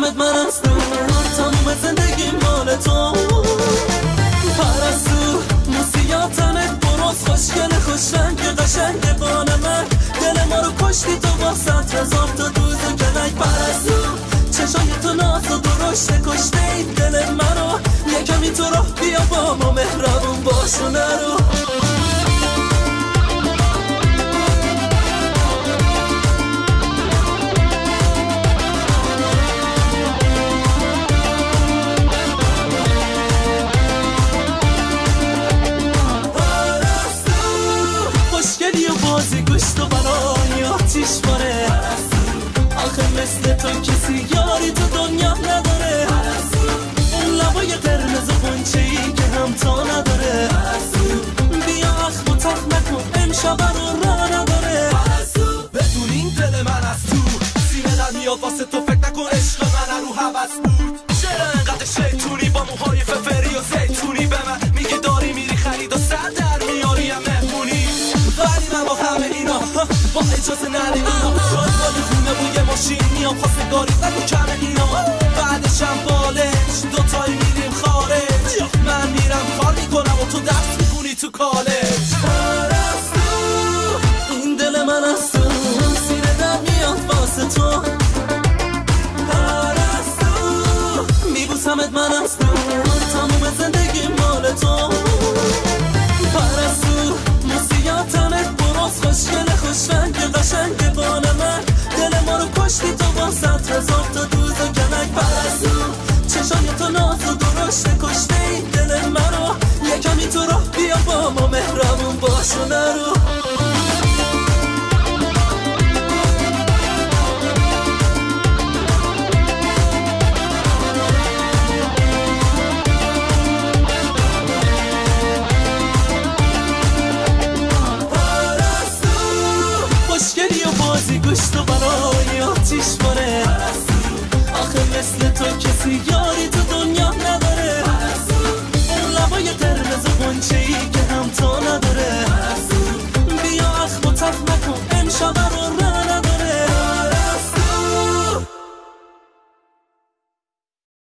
من از دور تموم زندگی مال تو. پرستو موسیاتنت براز خوشگل خوش رنگ قشنگ بان من. دل ما رو کشتی تو با ست هزار تا دوز کلک. پرستو چشای تو ناز و درشت کشته دل منو. یکمی تو راه بیا با ما مهربون باشو مثل تو کسی یاری تو دنیا نداره. اون لبای قرمز و ای که هم تا نداره. بیا اخم و تخ نکن امشب رو را نداره. بدون این دل من از تو سینه در میاد واسه تو فکر نکن عشق من رو حوث بود. چرا انقدر شیطونی با موهای ففری و زیتونی به من میگه داری میری خرید و سر در میاری هم مهمونی. ولی من با همه اینا با اجازه ماشین میام خواستگاری نکن کمه اینا. بعدش هم بالش دوتایی میریم خارج. من میرم کار می‌کنم و تو درس می‌خونی تو کالج. مهربون باش و نرو پرستو خوشگلی و بازی گشت